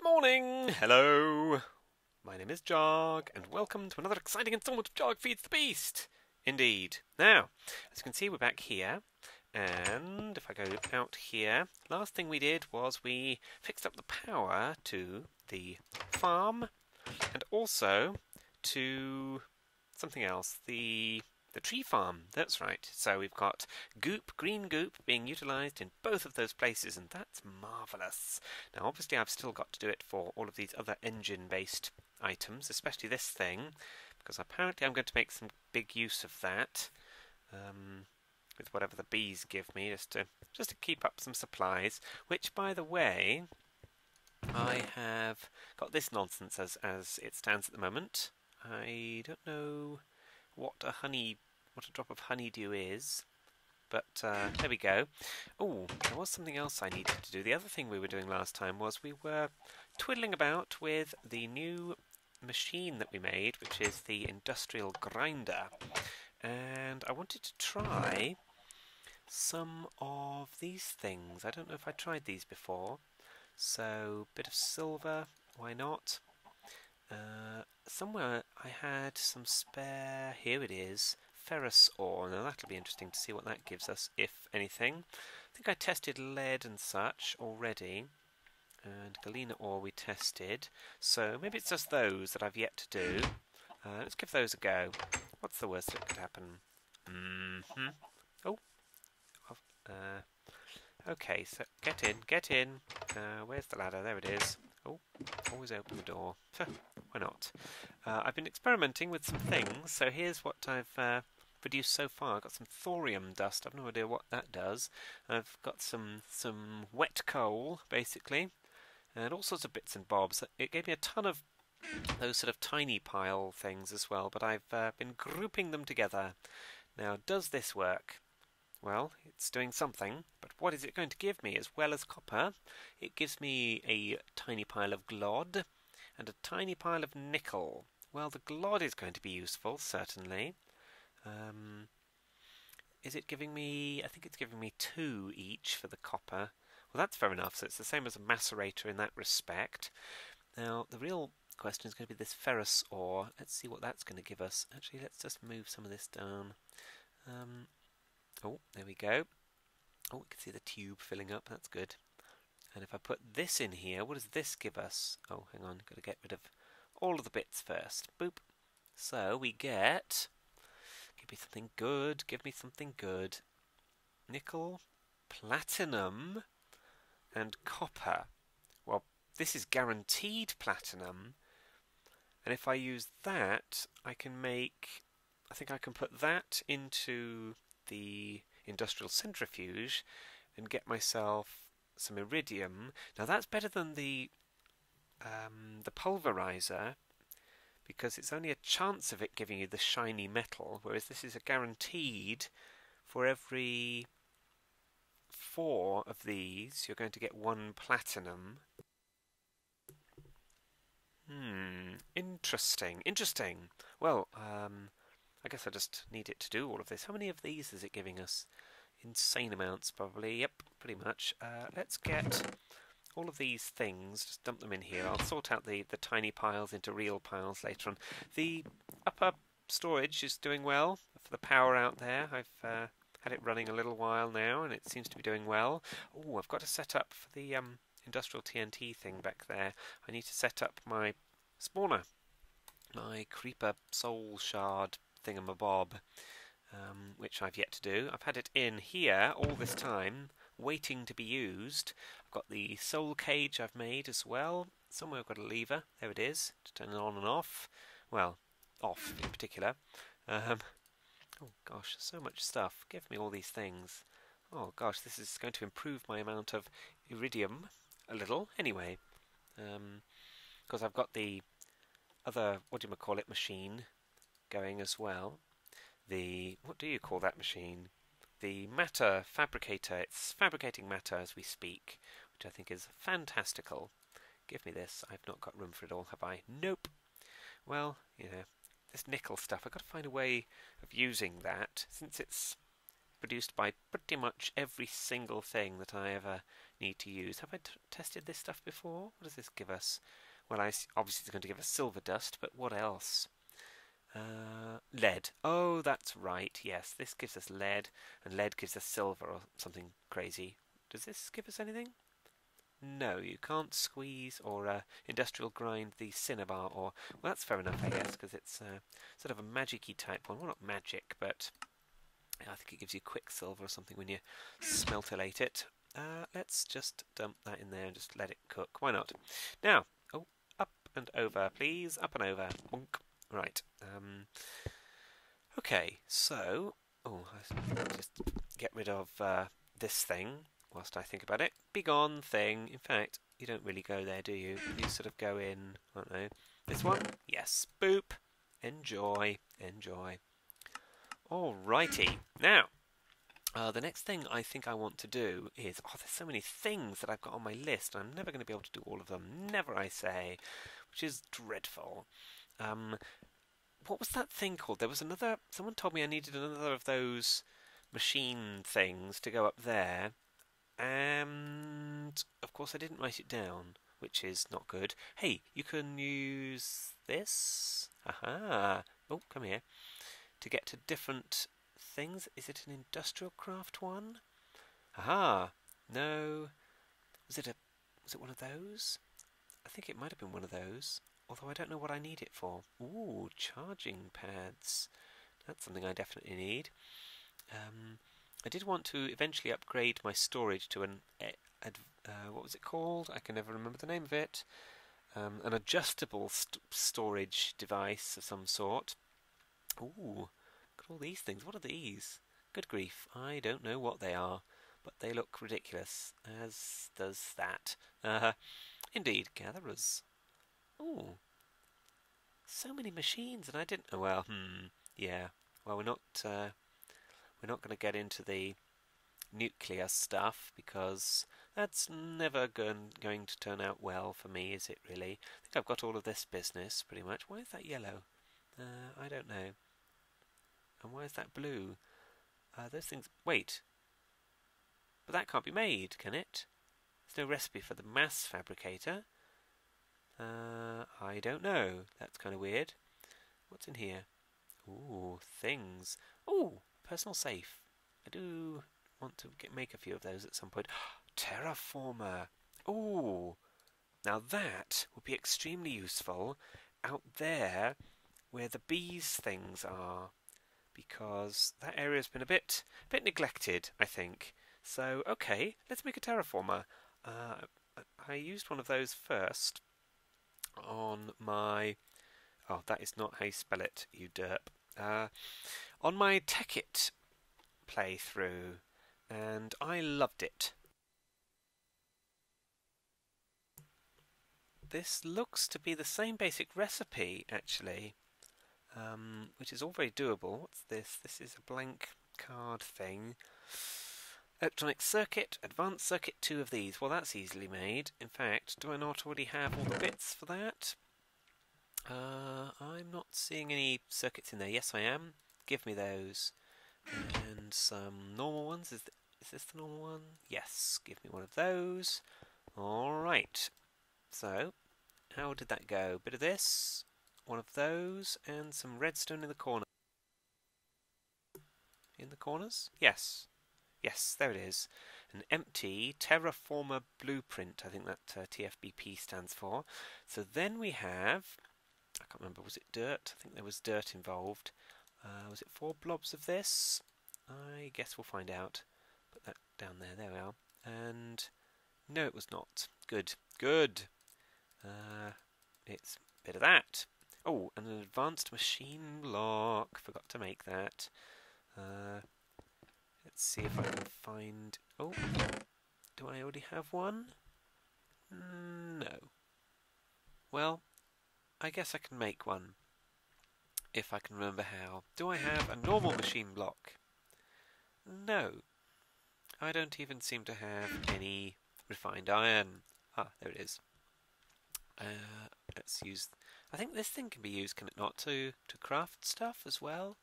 Good morning! Hello! My name is jahg, and welcome to another exciting installment of jahg Feeds the Beast! Indeed. Now, as you can see, we're back here, and if I go out here, last thing we did was we fixed up the power to the farm, and also to something else, the the tree farm, that's right. So we've got goop, green goop, being utilised in both of those places, and that's marvellous. Now, obviously, I've still got to do it for all of these other engine-based items, especially this thing, because apparently I'm going to make some big use of that. Um, with whatever the bees give me, just to just to keep up some supplies. Which, by the way, I have got this nonsense as as it stands at the moment. I don't know what a honey, what a drop of honeydew is. But uh, there we go. Oh, there was something else I needed to do. The other thing we were doing last time was we were twiddling about with the new machine that we made, which is the industrial grinder. And I wanted to try some of these things. I don't know if I tried these before. So, bit of silver, why not? Uh, somewhere I had some spare. Here it is. Ferrous ore. Now that'll be interesting to see what that gives us, if anything. I think I tested lead and such already. And galena ore we tested. So maybe it's just those that I've yet to do. Uh, let's give those a go. What's the worst that could happen? Mm hmm Oh. Uh, okay, so get in, get in. Uh, where's the ladder? There it is. Oh, always open the door. Why not? Uh, I've been experimenting with some things, so here's what I've uh, produced so far. I've got some thorium dust. I've no idea what that does. I've got some some wet coal, basically, and all sorts of bits and bobs. It gave me a ton of those sort of tiny pile things as well, but I've uh, been grouping them together. Now, does this work? Well, it's doing something, but what is it going to give me as well as copper? It gives me a tiny pile of glod and a tiny pile of nickel. Well, the glod is going to be useful, certainly. Um, is it giving me... I think it's giving me two each for the copper. Well, that's fair enough, so it's the same as a macerator in that respect. Now, the real question is going to be this ferrous ore. Let's see what that's going to give us. Actually, let's just move some of this down. Um, Oh, there we go. Oh, we can see the tube filling up. That's good. And if I put this in here, what does this give us? Oh, hang on. Got to get rid of all of the bits first. Boop. So we get... Give me something good. Give me something good. Nickel, platinum, and copper. Well, this is guaranteed platinum. And if I use that, I can make... I think I can put that into the industrial centrifuge and get myself some iridium. Now that's better than the um, the pulverizer because it's only a chance of it giving you the shiny metal, whereas this is a guaranteed for every four of these you're going to get one platinum. Hmm, interesting, interesting. Well, um, I guess I just need it to do all of this. How many of these is it giving us? Insane amounts, probably. Yep, pretty much. Uh, let's get all of these things, just dump them in here. I'll sort out the, the tiny piles into real piles later on. The upper storage is doing well for the power out there. I've uh, had it running a little while now, and it seems to be doing well. Oh, I've got to set up for the um, industrial TNT thing back there. I need to set up my spawner, my creeper soul shard thingamabob, um, which I've yet to do. I've had it in here all this time, waiting to be used. I've got the soul cage I've made as well. Somewhere I've got a lever. There it is, to turn it on and off. Well, off in particular. Um, oh gosh, so much stuff. Give me all these things. Oh gosh, this is going to improve my amount of iridium a little. Anyway, because um, I've got the other, what do you call it, machine going as well. The, what do you call that machine? The matter fabricator. It's fabricating matter as we speak, which I think is fantastical. Give me this. I've not got room for it all, have I? Nope. Well, you know, this nickel stuff, I've got to find a way of using that, since it's produced by pretty much every single thing that I ever need to use. Have I tested this stuff before? What does this give us? Well, I obviously it's going to give us silver dust, but what else? Uh, lead. Oh, that's right. Yes, this gives us lead, and lead gives us silver or something crazy. Does this give us anything? No, you can't squeeze or uh, industrial grind the cinnabar, or well, that's fair enough, I guess, because it's uh, sort of a magicy type one. Well, not magic, but I think it gives you quicksilver or something when you smeltolate it. Uh, let's just dump that in there and just let it cook. Why not? Now, oh, up and over, please. Up and over. Bonk. Right. Um, okay, so, oh, just get rid of uh, this thing whilst I think about it. Begone thing. In fact, you don't really go there, do you? You sort of go in, I don't know. This one? Yes. Boop. Enjoy. Enjoy. Alrighty. Now, uh, the next thing I think I want to do is, oh, there's so many things that I've got on my list. I'm never going to be able to do all of them. Never, I say, which is dreadful. Um, what was that thing called? There was another. Someone told me I needed another of those machine things to go up there, and of course I didn't write it down, which is not good. Hey, you can use this. Aha! Oh, come here. To get to different things. Is it an industrial craft one? Aha! No. Was it a? Was it one of those? I think it might have been one of those. Although I don't know what I need it for. Ooh, charging pads. That's something I definitely need. Um, I did want to eventually upgrade my storage to an uh, what was it called? I can never remember the name of it. Um, an adjustable st storage device of some sort. Ooh, got all these things. What are these? Good grief, I don't know what they are, but they look ridiculous, as does that. Uh, indeed, gatherers. Ooh. So many machines, and I didn't. Oh, well, hmm. Yeah. Well, we're not. Uh, we're not going to get into the nuclear stuff because that's never going going to turn out well for me, is it? Really? I think I've got all of this business pretty much. Why is that yellow? Uh, I don't know. And why is that blue? Uh, those things. Wait. But that can't be made, can it? There's no recipe for the mass fabricator. Uh, I don't know. That's kind of weird. What's in here? Ooh, things. Ooh, personal safe. I do want to get, make a few of those at some point. Terraformer. Ooh. Now that would be extremely useful out there where the bees things are because that area has been a bit a bit neglected, I think. So, okay, let's make a terraformer. Uh, I used one of those first on my. Oh, that is not how you spell it, you derp. Uh, on my Tekkit playthrough, and I loved it. This looks to be the same basic recipe, actually um, which is all very doable. What's this? This is a blank card thing. Electronic circuit, advanced circuit, two of these. Well, that's easily made. In fact, do I not already have all the bits for that? Uh, I'm not seeing any circuits in there. Yes, I am. Give me those. And some normal ones. Is, th is this the normal one? Yes, give me one of those. Alright. So, how did that go? Bit of this, one of those, and some redstone in the corner. In the corners? Yes. Yes, there it is. An empty terraformer blueprint, I think that uh, TFBP stands for. So then we have, I can't remember, was it dirt? I think there was dirt involved. Uh, was it four blobs of this? I guess we'll find out. Put that down there, there we are. And no, it was not. Good, good. Uh, it's a bit of that. Oh, and an advanced machine block. Forgot to make that. Uh, let's see if I can find... Oh, do I already have one? No. Well, I guess I can make one. If I can remember how. Do I have a normal machine block? No. I don't even seem to have any refined iron. Ah, there it is. Uh, let's use I think this thing can be used, can it not, to, to craft stuff as well?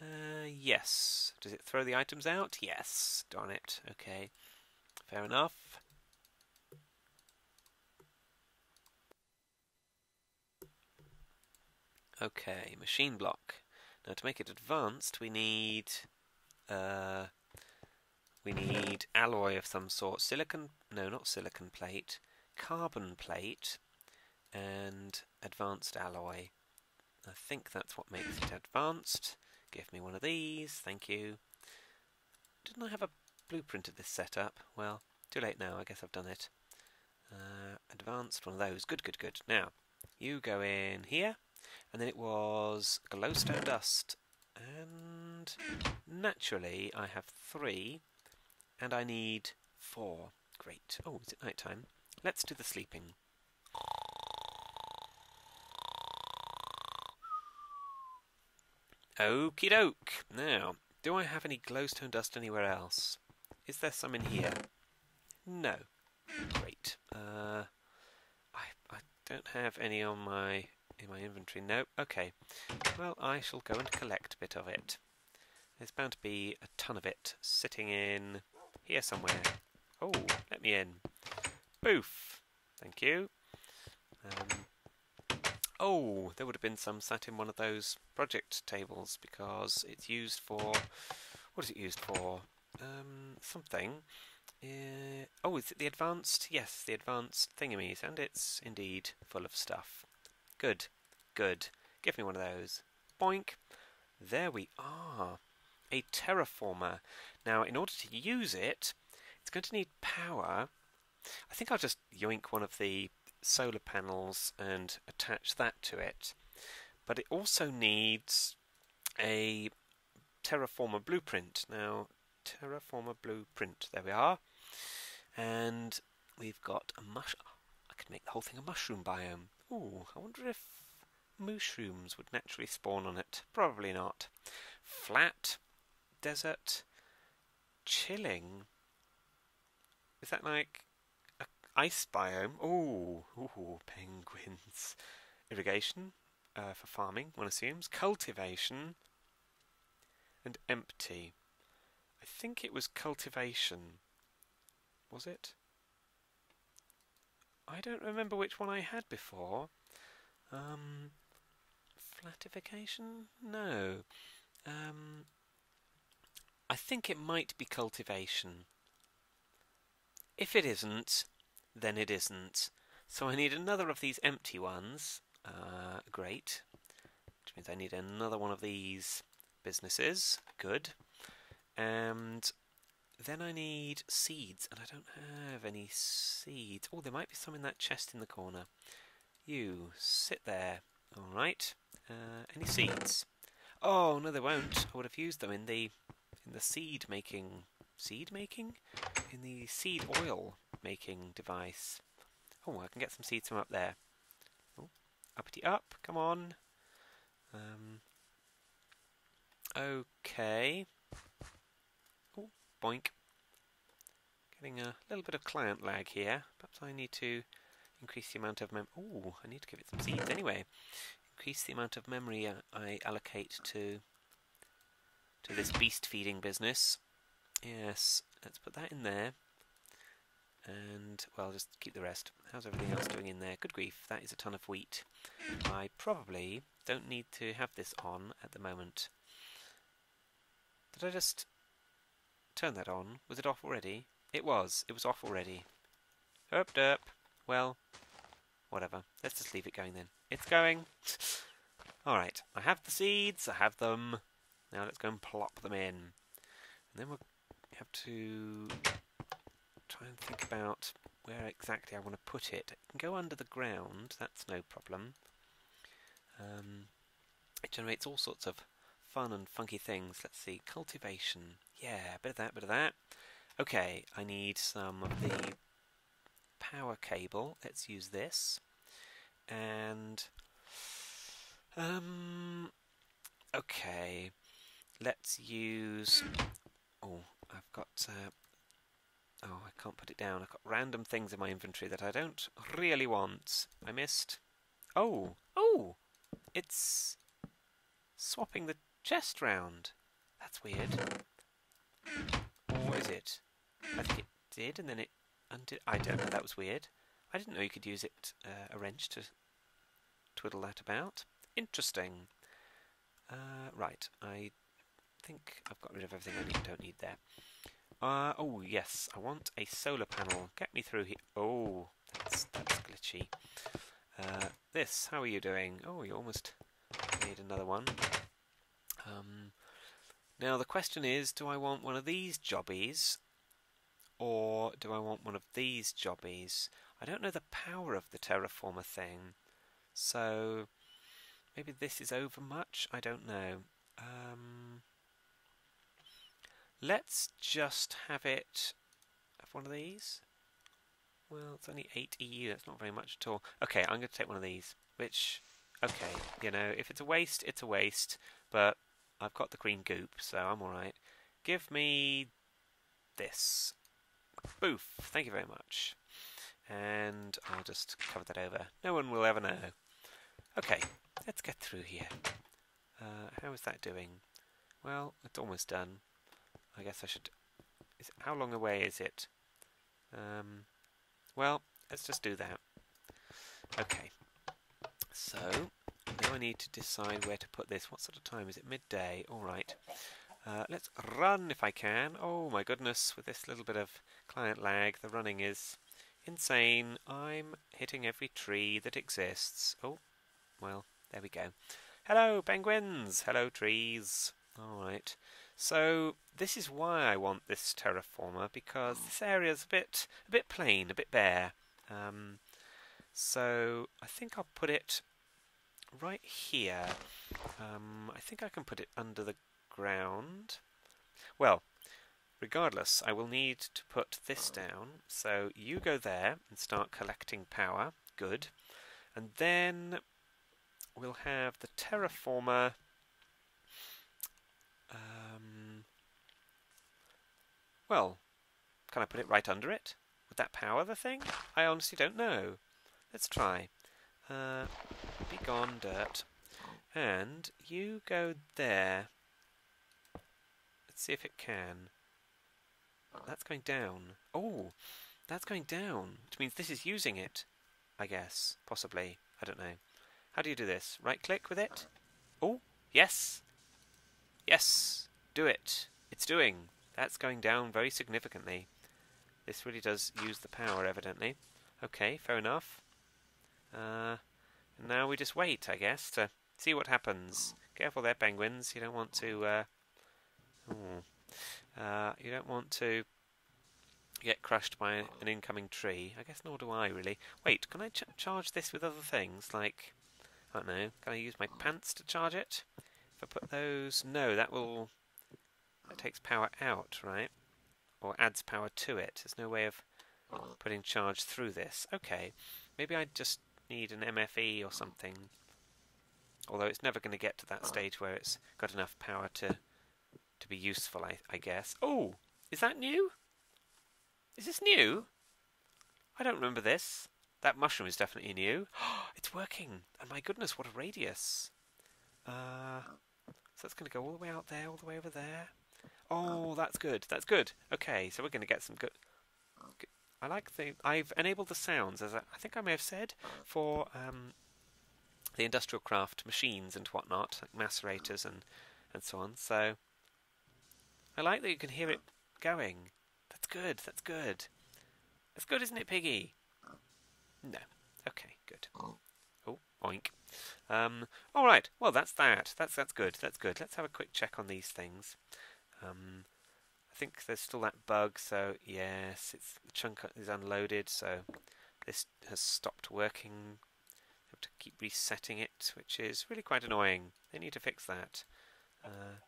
Uh, yes. Does it throw the items out? Yes. Darn it. Okay. Fair enough. Okay, machine block. Now to make it advanced, we need uh, we need alloy of some sort. Silicon? No, not silicon plate. Carbon plate and advanced alloy. I think that's what makes it advanced. Give me one of these, thank you. Didn't I have a blueprint of this setup? Well, too late now, I guess I've done it. Uh, advanced one of those. Good, good, good. Now, you go in here, and then it was glowstone dust. And naturally, I have three, and I need four. Great. Oh, is it night time? Let's do the sleeping. Okie doke. Now, do I have any glowstone dust anywhere else? Is there some in here? No. Great. Uh, I I don't have any on my in my inventory. No. Okay. Well, I shall go and collect a bit of it. There's bound to be a ton of it sitting in here somewhere. Oh, let me in. Boof. Thank you. Um, Oh, there would have been some sat in one of those project tables because it's used for. What is it used for? Um, something. Uh, oh, is it the advanced? Yes, the advanced thingamies, and it's indeed full of stuff. Good, good. Give me one of those. Boink. There we are. A terraformer. Now, in order to use it, it's going to need power. I think I'll just yoink one of the solar panels and attach that to it. But it also needs a terraformer blueprint. Now, terraformer blueprint, there we are. And we've got a mush. I could make the whole thing a mushroom biome. Ooh, I wonder if mushrooms would naturally spawn on it. Probably not. Flat, desert, chilling. Is that like Ice biome. Ooh, ooh, penguins. Irrigation uh, for farming, one assumes. Cultivation. And empty. I think it was cultivation. Was it? I don't remember which one I had before. Um, flatification? No. Um, I think it might be cultivation. If it isn't, then it isn't. So I need another of these empty ones. Uh, great. Which means I need another one of these businesses. Good. And then I need seeds, and I don't have any seeds. Oh, there might be some in that chest in the corner. You, sit there. Alright. Uh, any seeds? Oh, no, they won't. I would have used them in the in the seed making seed making? In the seed oil making device. Oh, I can get some seeds from up there. Oh, uppity up, come on. Um, okay. Oh, boink. Getting a little bit of client lag here. Perhaps I need to increase the amount of mem. Oh, I need to give it some seeds anyway. Increase the amount of memory I allocate to to this beast feeding business. Yes, let's put that in there. And, well, just keep the rest. How's everything else doing in there? Good grief, that is a ton of wheat. I probably don't need to have this on at the moment. Did I just turn that on? Was it off already? It was. It was off already. Up, derp. Well, whatever. Let's just leave it going then. It's going. Alright, I have the seeds, I have them. Now let's go and plop them in. And then we'll have to try and think about where exactly I want to put it. It can go under the ground, that's no problem. Um, it generates all sorts of fun and funky things. Let's see, cultivation. Yeah, bit of that, bit of that. Okay, I need some of the power cable. Let's use this. And, um, okay, let's use, oh, I've got uh, Oh, I can't put it down. I've got random things in my inventory that I don't really want. I missed. Oh, oh! It's swapping the chest round. That's weird. Or is it? I think it did, and then it undid. I don't know. That was weird. I didn't know you could use it uh, a wrench to twiddle that about. Interesting. Uh, right, I think I've got rid of everything I don't need there. Uh, oh, yes, I want a solar panel. Get me through here. Oh, that's, that's glitchy. Uh, this, how are you doing? Oh, you almost made another one. Um, now, the question is, do I want one of these jobbies or do I want one of these jobbies? I don't know the power of the terraformer thing, so maybe this is over much. I don't know. Um, let's just have it. Have one of these. Well, it's only 8 EU. That's not very much at all. Okay, I'm going to take one of these. Which, okay, you know, if it's a waste, it's a waste. But I've got the green goop, so I'm alright. Give me this. Boof. Thank you very much. And I'll just cover that over. No one will ever know. Okay, let's get through here. Uh, how is that doing? Well, it's almost done. I guess I should... Is, how long away is it? Um, well, let's just do that. Okay. So, now I need to decide where to put this. What sort of time is it? Midday. Alright. Uh, let's run if I can. Oh my goodness, with this little bit of client lag, the running is insane. I'm hitting every tree that exists. Oh, well, there we go. Hello, penguins! Hello, trees! Alright. So, this is why I want this terraformer, because this area is a bit, a bit plain, a bit bare. Um, so, I think I'll put it right here. Um, I think I can put it under the ground. Well, regardless, I will need to put this down. So you go there and start collecting power. Good. And then we'll have the terraformer. Well, can I put it right under it? Would that power the thing? I honestly don't know. Let's try. Uh, be gone, dirt. And you go there. Let's see if it can. That's going down. Oh, that's going down, which means this is using it, I guess. Possibly. I don't know. How do you do this? Right click with it? Oh, yes. Yes, do it. It's doing. That's going down very significantly. This really does use the power, evidently. Okay, fair enough. Uh, now we just wait, I guess, to see what happens. Careful there, penguins. You don't want to... Uh, oh, uh, you don't want to get crushed by an incoming tree. I guess nor do I, really. Wait, can I ch charge this with other things? Like, I don't know, can I use my pants to charge it? If I put those... No, that will... That takes power out, right? Or adds power to it. There's no way of putting charge through this. Okay, maybe I just need an MFE or something. Although it's never going to get to that stage where it's got enough power to to be useful, I, I guess. Oh, is that new? Is this new? I don't remember this. That mushroom is definitely new. it's working! And my goodness, what a radius. Uh, so that's going to go all the way out there, all the way over there. Oh, that's good. That's good. Okay, so we're going to get some good... I like the... I've enabled the sounds, as I, I think I may have said, for um, the industrial craft machines and whatnot, like macerators and, and so on. So I like that you can hear it going. That's good, that's good. That's good, isn't it, Piggy? No. Okay, good. Oh, oink. Um, all right. Well, that's that. That's that's good. That's good. Let's have a quick check on these things. Um, I think there's still that bug, so yes, it's the chunk is unloaded, so this has stopped working. have to keep resetting it, which is really quite annoying. They need to fix that. Uh,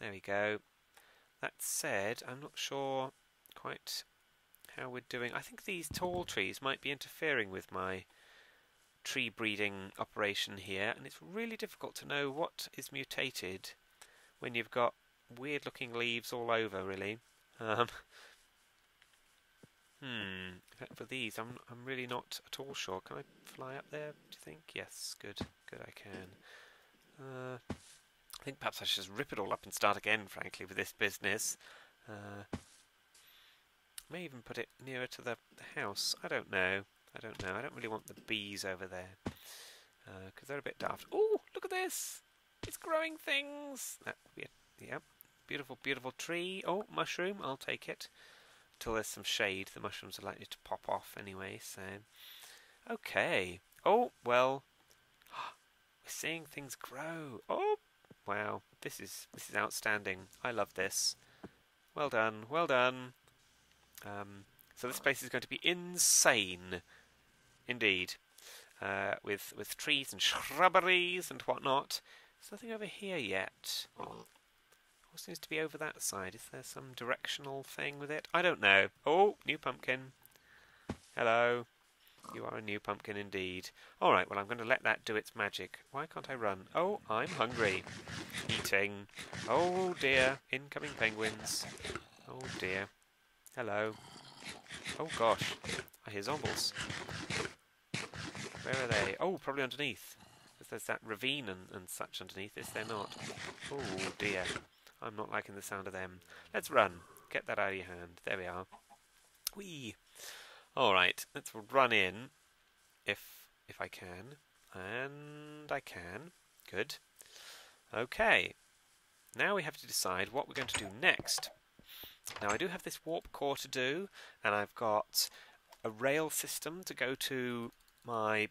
there we go. That said, I'm not sure quite how we're doing. I think these tall trees might be interfering with my tree breeding operation here, and it's really difficult to know what is mutated when you've got weird looking leaves all over, really. Um, hmm, for these, I'm, I'm really not at all sure. Can I fly up there, do you think? Yes, good, good, I can. Uh, I think perhaps I should just rip it all up and start again, frankly, with this business. Uh, may even put it nearer to the, the house. I don't know. I don't know. I don't really want the bees over there because uh, they're a bit daft. Oh, look at this! It's growing things. That be yep, beautiful, beautiful tree. Oh, mushroom. I'll take it. Until there's some shade, the mushrooms are likely to pop off anyway. So, okay. Oh well, we're seeing things grow. Oh, wow! This is this is outstanding. I love this. Well done. Well done. Um, so this place is going to be insane, indeed, uh, with with trees and shrubberies and whatnot. There's nothing over here yet. What seems to be over that side? Is there some directional thing with it? I don't know. Oh, new pumpkin. Hello. You are a new pumpkin indeed. Alright, well I'm going to let that do its magic. Why can't I run? Oh, I'm hungry. Eating. Oh dear. Incoming penguins. Oh dear. Hello. Oh gosh. I hear zombies. Where are they? Oh, probably underneath. There's that ravine and, and such underneath. Is there not? Oh dear. I'm not liking the sound of them. Let's run. Get that out of your hand. There we are. Whee! Alright, let's run in. If if I can. And I can. Good. Okay. Now we have to decide what we're going to do next. Now I do have this warp core to do, and I've got a rail system to go to my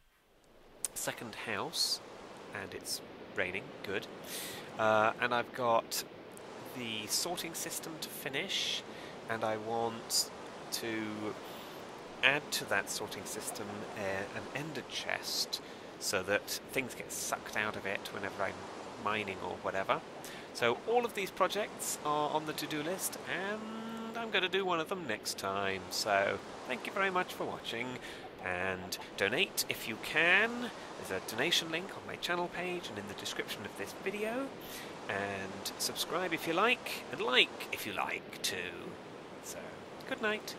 second house, and it's raining, good. Uh, and I've got the sorting system to finish, and I want to add to that sorting system uh, an ender chest so that things get sucked out of it whenever I'm mining or whatever. So all of these projects are on the to-do list and I'm going to do one of them next time. So thank you very much for watching and donate if you can. There's a donation link on my channel page and in the description of this video. And subscribe if you like, and like if you like too. So, good night.